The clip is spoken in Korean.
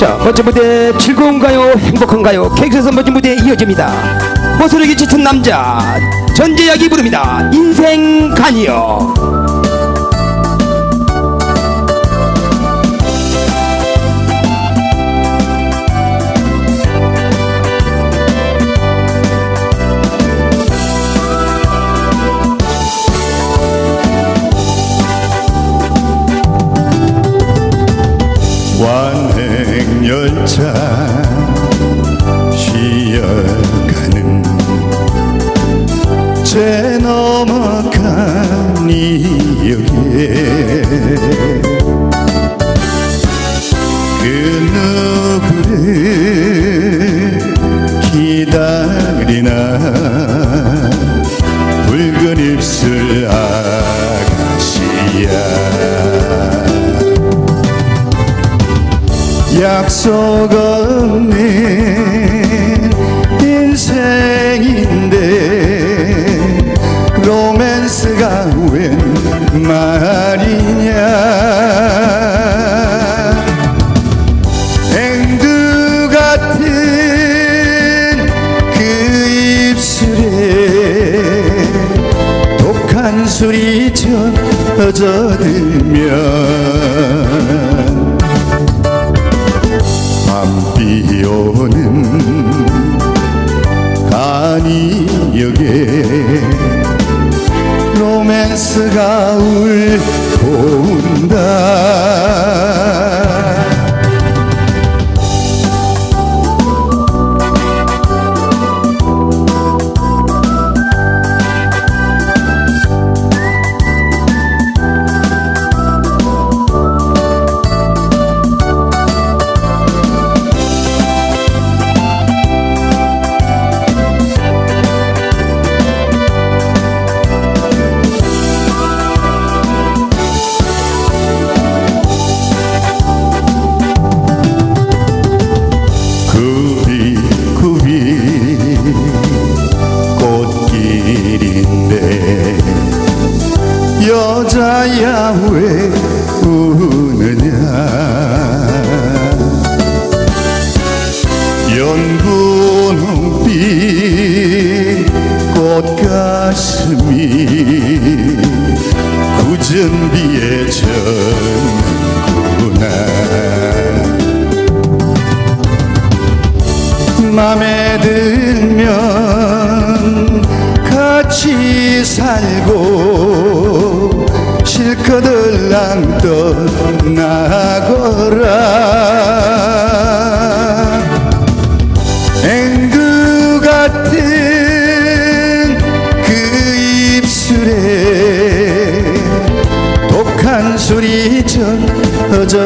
자 멋진 무대 즐거운가요? 행복한가요? 객에서 멋진 무대 이어집니다. 모서리기 짙은 남자 전재약이 부릅니다. 인생 간이요 완행열차 쉬어가는 제 넘어간 이 역에 그 누구를 기다리나 약속 없는 인생인데 로맨스가 웬 말이냐? 앵두 같은 그 입술에 독한 술이 젖어들면 밤 비 오는 간이역에 로맨스가 울고 온다 굽이 꽃길인데 여자야 왜 우느냐? 연분홍빛 꽃가슴이 굳은 비에 젖는구나 맘에 들면 같이 살고 실컷 을랑 떠나거라. 앵두 같은 그 입술에 독한 술이 젖어들면